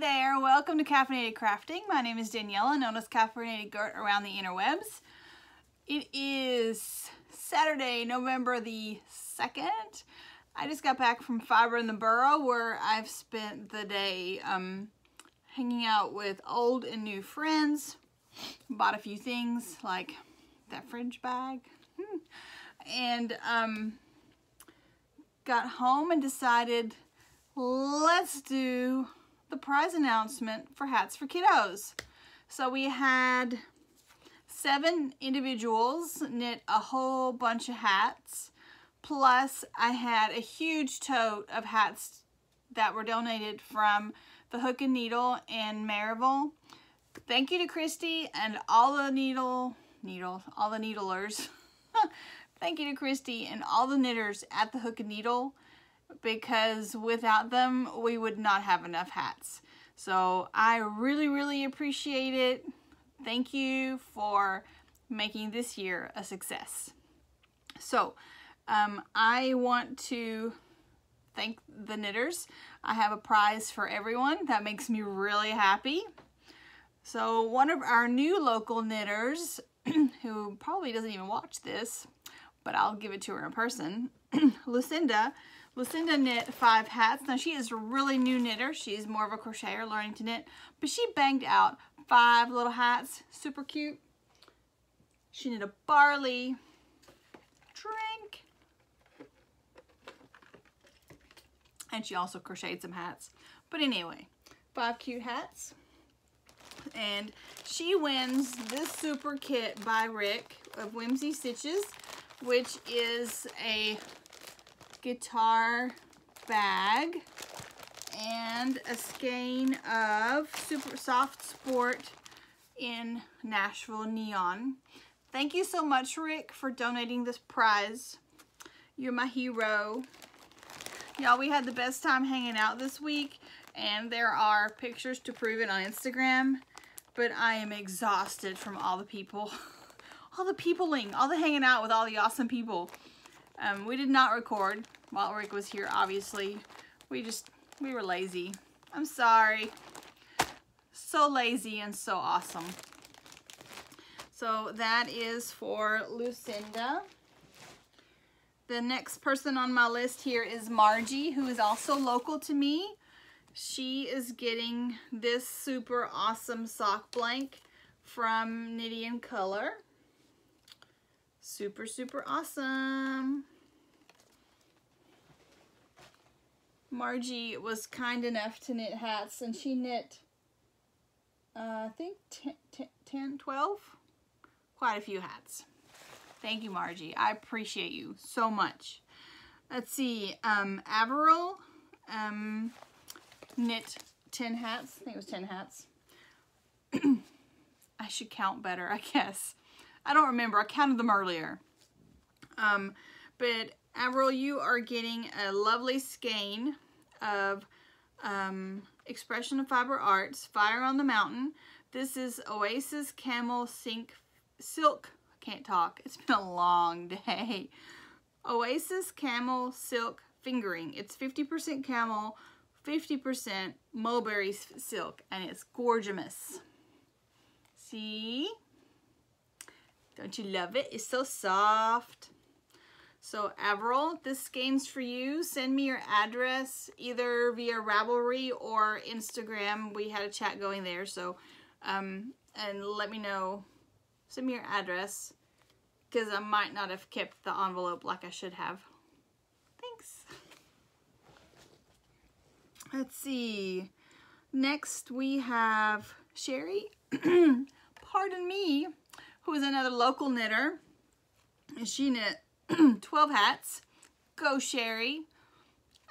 there, welcome to Caffeinated Crafting. My name is Daniela, known as Caffeinated Gert around the interwebs. It is Saturday, November the 2nd. I just got back from Fiber in the Boro where I've spent the day um, hanging out with old and new friends. Bought a few things like that fridge bag. Hmm. and um, got home and decided let's do the prize announcement for Hats for Kiddos. So we had seven individuals knit a whole bunch of hats. Plus I had a huge tote of hats that were donated from the Hook and Needle in Maryville. Thank you to Christy and all the needle, needle, all the needlers. Thank you to Christy and all the knitters at the Hook and Needle because without them, we would not have enough hats. So I really, really appreciate it. Thank you for making this year a success. So um, I want to thank the knitters. I have a prize for everyone. That makes me really happy. So one of our new local knitters, who probably doesn't even watch this, but I'll give it to her in person, Lucinda, Lucinda knit five hats. Now she is a really new knitter. She's more of a crocheter learning to knit, but she banged out five little hats. Super cute. She knit a barley, drink, and she also crocheted some hats. But anyway, five cute hats. And she wins this super kit by Rick of Whimsy Stitches, which is a guitar bag and a skein of Super Soft Sport in Nashville Neon. Thank you so much, Rick, for donating this prize. You're my hero. Y'all, we had the best time hanging out this week, and there are pictures to prove it on Instagram, but I am exhausted from all the people. all the peopling, all the hanging out with all the awesome people. Um, we did not record while Rick was here, obviously. We just, we were lazy. I'm sorry. So lazy and so awesome. So that is for Lucinda. The next person on my list here is Margie, who is also local to me. She is getting this super awesome sock blank from Knitty and Color. Super, super awesome. Margie was kind enough to knit hats and she knit, uh, I think 10, 10, 12, quite a few hats. Thank you, Margie. I appreciate you so much. Let's see, um, Averill um, knit 10 hats. I think it was 10 hats. I should count better, I guess. I don't remember. I counted them earlier. Um, but Avril, you are getting a lovely skein of um, Expression of Fiber Arts, Fire on the Mountain. This is Oasis Camel Sink Silk. I can't talk. It's been a long day. Oasis Camel Silk Fingering. It's 50% camel, 50% mulberry silk, and it's gorgeous. See? Don't you love it? It's so soft. So Avril, this game's for you. Send me your address either via Ravelry or Instagram. We had a chat going there. So, um, and let me know. Send me your address because I might not have kept the envelope like I should have. Thanks. Let's see. Next we have Sherry, pardon me, who is another local knitter. And she knit 12 hats. Go Sherry.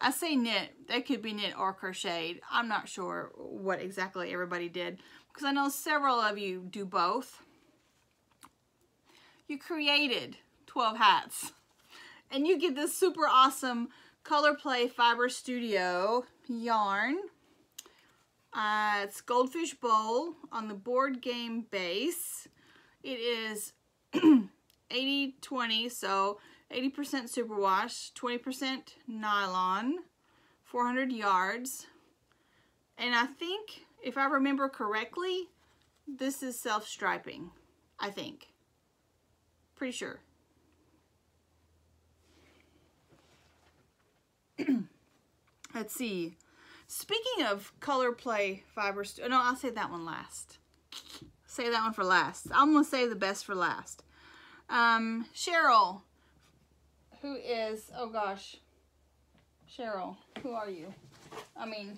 I say knit. They could be knit or crocheted. I'm not sure what exactly everybody did because I know several of you do both. You created 12 hats and you get this super awesome Color Play Fiber Studio yarn. Uh, it's Goldfish Bowl on the board game base. It is 80-20, so 80% superwash, 20% nylon, 400 yards. And I think, if I remember correctly, this is self-striping, I think. Pretty sure. Let's see. Speaking of color play fibers, no, I'll say that one last. Say that one for last. I'm going to save the best for last. Um, Cheryl, who is, oh gosh, Cheryl, who are you? I mean,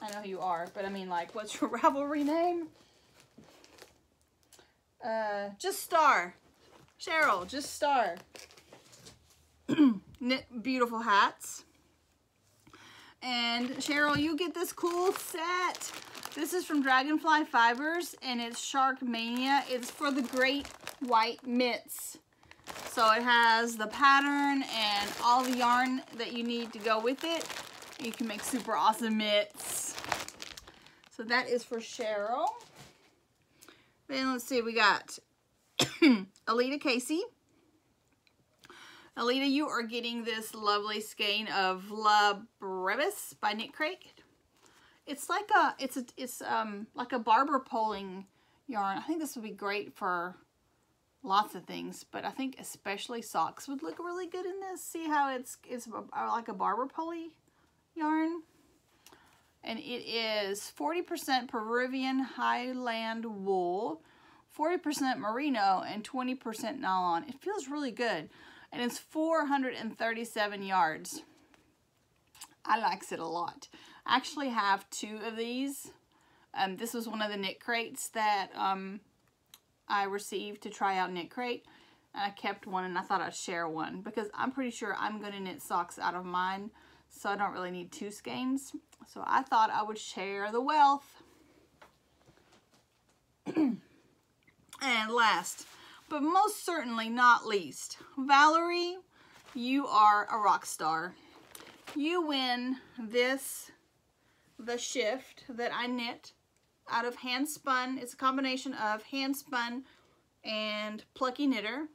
I know who you are, but I mean, like, what's your Ravelry name? Uh, just Star. Cheryl, just Star. Knit beautiful hats. And Cheryl, you get this cool set. This is from Dragonfly Fibers and it's Shark Mania. It's for the great white mitts. So it has the pattern and all the yarn that you need to go with it. You can make super awesome mitts. So that is for Cheryl. Then let's see, we got Alita Casey. Alita, you are getting this lovely skein of La Brevis by Knit Crate. It's like a, it's a, it's um like a barber poling yarn. I think this would be great for lots of things, but I think especially socks would look really good in this. See how it's, it's like a barber pulley yarn? And it is 40% Peruvian Highland wool, 40% merino, and 20% nylon. It feels really good and it's 437 yards. I likes it a lot. I actually have two of these. Um, this was one of the knit crates that um, I received to try out knit crate. And I kept one and I thought I'd share one because I'm pretty sure I'm going to knit socks out of mine. So I don't really need two skeins. So I thought I would share the wealth. and last, but most certainly not least, Valerie, you are a rock star. You win this, the shift that I knit out of hand spun. It's a combination of hand spun and plucky knitter.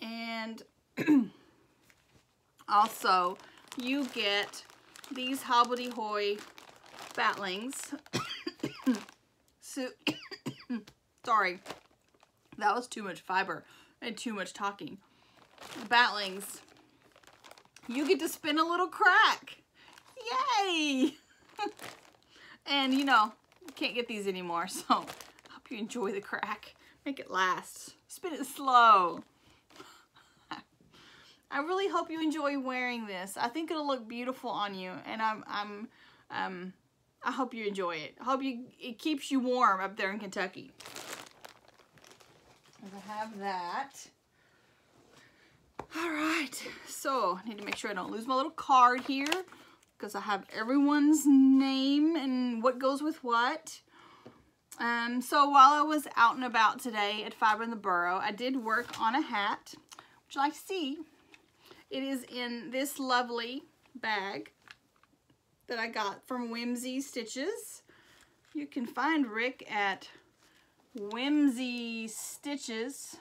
And also you get these Hobbledehoy batlings. so, sorry, that was too much fiber and too much talking. Batlings, you get to spin a little crack. Yay! and you know, can't get these anymore, so I hope you enjoy the crack. Make it last. Spin it slow. I really hope you enjoy wearing this. I think it'll look beautiful on you, and I'm, I'm, um, I hope you enjoy it. I hope you it keeps you warm up there in Kentucky. I have that. All right, so I need to make sure I don't lose my little card here because I have everyone's name and what goes with what. Um, so while I was out and about today at Fiber in the Boro, I did work on a hat, which I see. It is in this lovely bag that I got from Whimsy Stitches. You can find Rick at Whimsy Stitches.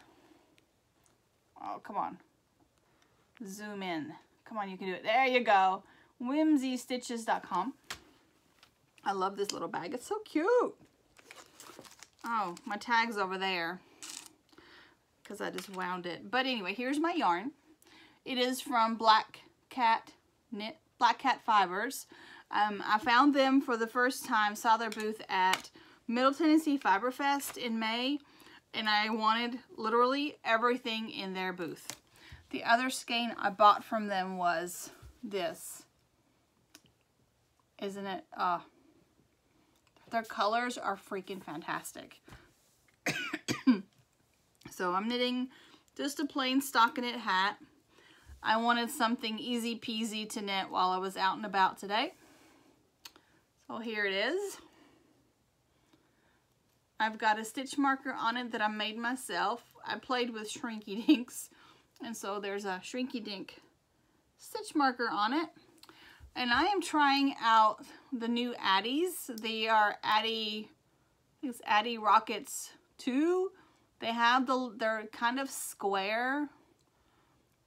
Oh, come on. Zoom in. Come on, you can do it. There you go. WhimsyStitches.com. I love this little bag. It's so cute. Oh, my tag's over there because I just wound it. But anyway, here's my yarn. It is from Black Cat Knit, Black Cat Fibers. Um, I found them for the first time, saw their booth at Middle Tennessee Fiber Fest in May, and I wanted literally everything in their booth. The other skein I bought from them was this. Isn't it? Uh, their colors are freaking fantastic. so I'm knitting just a plain stockinette hat. I wanted something easy peasy to knit while I was out and about today. So here it is. I've got a stitch marker on it that I made myself. I played with Shrinky Dinks, and so there's a Shrinky Dink stitch marker on it. And I am trying out the new Addis. They are Addi, these Addi Rockets 2. They have the, they're kind of square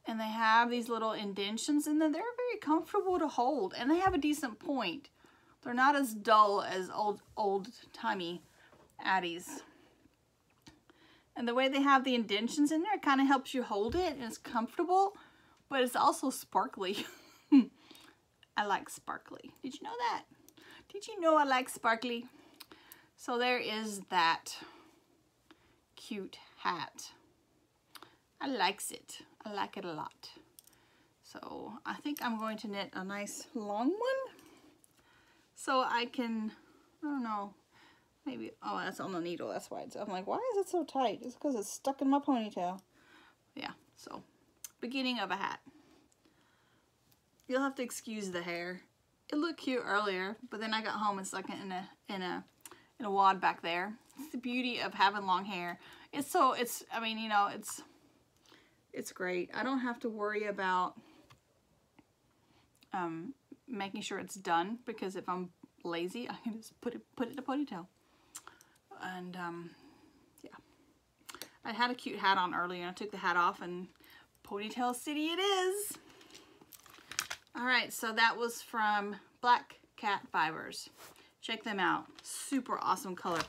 and they have these little indentions in them. They're very comfortable to hold and they have a decent point. They're not as dull as old old-timey Addis. And the way they have the indentions in there kind of helps you hold it and it's comfortable, but it's also sparkly. I like sparkly. Did you know that? Did you know I like sparkly? So there is that cute hat. I likes it. I like it a lot. So I think I'm going to knit a nice long one. So I can, I don't know, maybe, oh, that's on the needle. That's why it's, I'm like, why is it so tight? It's because it's stuck in my ponytail. Yeah, so beginning of a hat. You'll have to excuse the hair. It looked cute earlier, but then I got home and stuck it in a, in a, in a wad back there. It's the beauty of having long hair. It's so, it's, I mean, you know, it's, it's great. I don't have to worry about um, making sure it's done because if I'm lazy, I can just put it, put it in a ponytail. And um, yeah, I had a cute hat on earlier and I took the hat off and ponytail city it is. All right, so that was from Black Cat Fibers. Check them out. Super awesome color.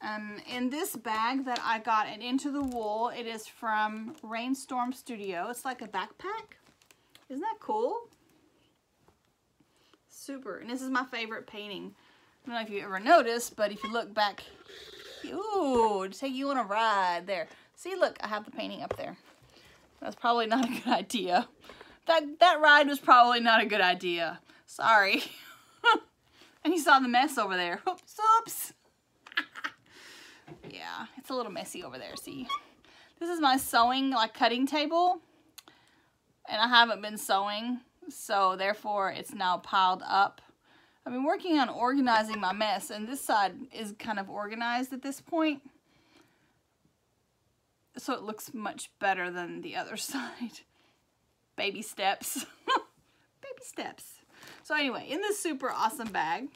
Um, in this bag that I got at Into the Wool, it is from Rainstorm Studio. It's like a backpack. Isn't that cool? Super. And this is my favorite painting. I don't know if you ever noticed, but if you look back, ooh, take you on a ride there. See, look, I have the painting up there. That's probably not a good idea. That, that ride was probably not a good idea. Sorry. and you saw the mess over there. Oops, oops. yeah, it's a little messy over there, see? This is my sewing, like, cutting table. And I haven't been sewing, so therefore it's now piled up. I've been working on organizing my mess, and this side is kind of organized at this point. So it looks much better than the other side. Baby steps. Baby steps. So anyway, in this super awesome bag,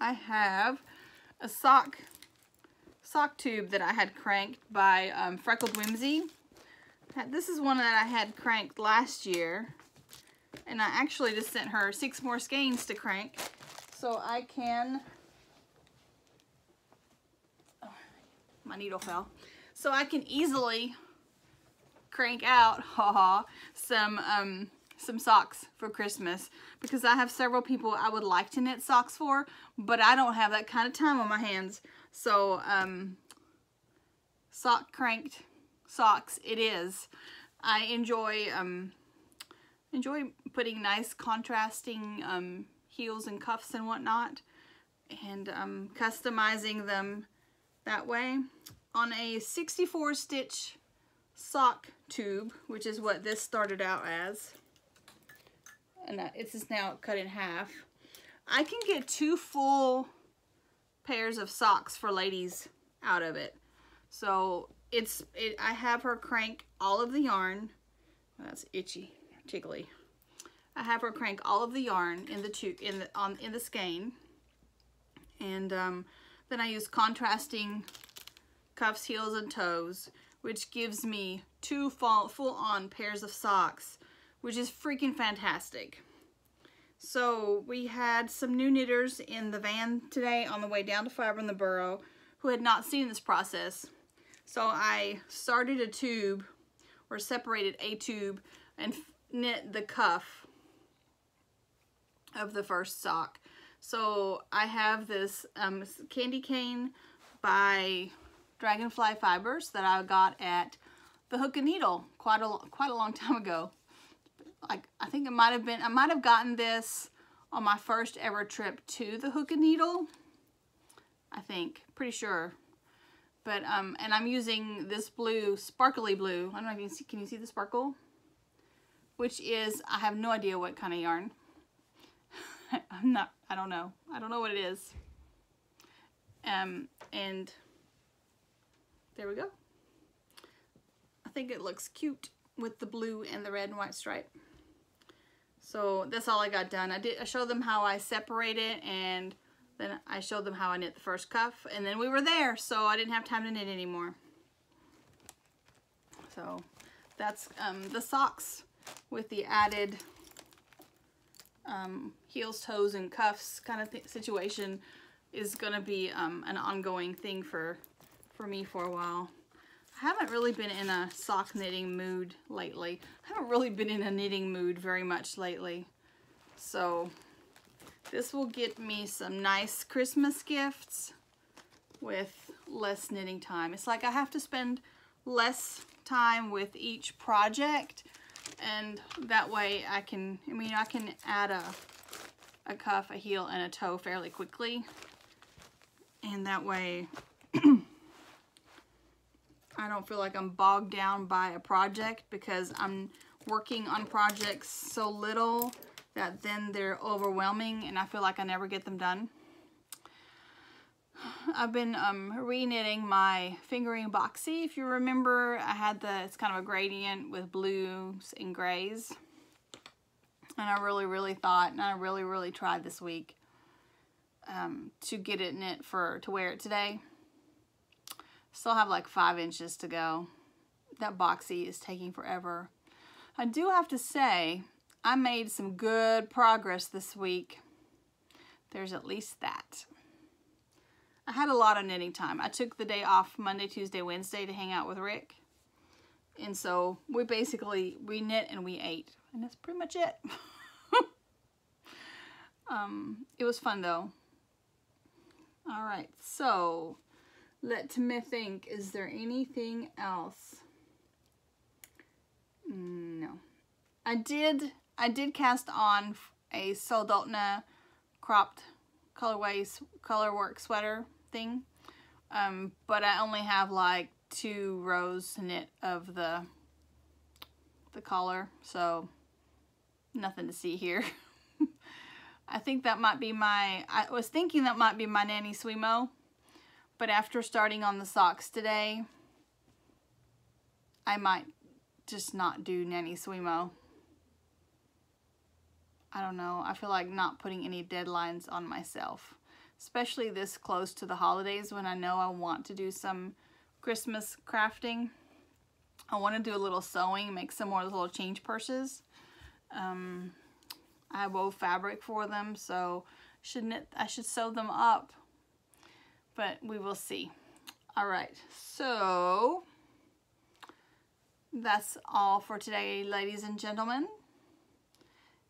I have a sock sock tube that I had cranked by um, Freckled Whimsy. This is one that I had cranked last year. And I actually just sent her six more skeins to crank. So I can... Oh, my needle fell. So I can easily crank out haha, some um, some socks for Christmas because I have several people I would like to knit socks for, but I don't have that kind of time on my hands. So, um, sock cranked socks it is. I enjoy, um, enjoy putting nice contrasting, um, heels and cuffs and whatnot and, um, customizing them that way. On a 64 stitch sock tube, which is what this started out as, and it's just now cut in half, I can get two full pairs of socks for ladies out of it. So it's it. I have her crank all of the yarn. That's itchy, tickly. I have her crank all of the yarn in the tube in the on in the skein, and um, then I use contrasting cuffs, heels, and toes, which gives me two full full on pairs of socks, which is freaking fantastic. So we had some new knitters in the van today on the way down to Fiber in the Boro who had not seen this process. So I started a tube or separated a tube and knit the cuff of the first sock. So I have this um, candy cane by Dragonfly Fibers that I got at the Hook and Needle quite a, quite a long time ago. Like I think it might have been I might have gotten this on my first ever trip to the hook and needle I think pretty sure. But um and I'm using this blue sparkly blue. I don't know if you can see, can you see the sparkle? Which is I have no idea what kind of yarn. I'm not I don't know. I don't know what it is. Um and there we go I think it looks cute with the blue and the red and white stripe so that's all I got done. I did I showed them how I separate it and then I showed them how I knit the first cuff and then we were there so I didn't have time to knit anymore. So that's um, the socks with the added um, heels, toes, and cuffs kind of situation is going to be um, an ongoing thing for, for me for a while. I haven't really been in a sock knitting mood lately. I haven't really been in a knitting mood very much lately. So this will get me some nice Christmas gifts with less knitting time. It's like I have to spend less time with each project and that way I can, I mean, I can add a, a cuff, a heel, and a toe fairly quickly. And that way I don't feel like I'm bogged down by a project because I'm working on projects so little that then they're overwhelming and I feel like I never get them done. I've been um, re-knitting my fingering boxy. If you remember, I had the, it's kind of a gradient with blues and grays. And I really, really thought, and I really, really tried this week um, to get it knit for, to wear it today. Still have like five inches to go. That boxy is taking forever. I do have to say, I made some good progress this week. There's at least that. I had a lot of knitting time. I took the day off Monday, Tuesday, Wednesday to hang out with Rick. And so we basically, we knit and we ate. And that's pretty much it. um, it was fun though. All right, so let me think. Is there anything else? No. I did, I did cast on a Soldotna cropped colorways color work sweater thing. Um, but I only have like two rows knit of the the collar, so nothing to see here. I think that might be my, I was thinking that might be my NaKniSweMo, but after starting on the socks today, I might just not do NaKniSweMo. I don't know. I feel like not putting any deadlines on myself, especially this close to the holidays when I know I want to do some Christmas crafting. I want to do a little sewing, make some more little change purses. Um, I wove fabric for them, so should knit, I should sew them up, but we will see. All right, so that's all for today, ladies and gentlemen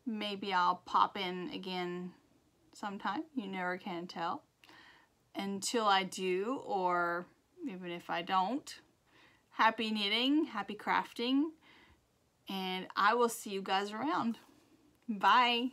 maybe I'll pop in again sometime. You never can tell. Until I do, or even if I don't, happy knitting, happy crafting, and I will see you guys around. Bye.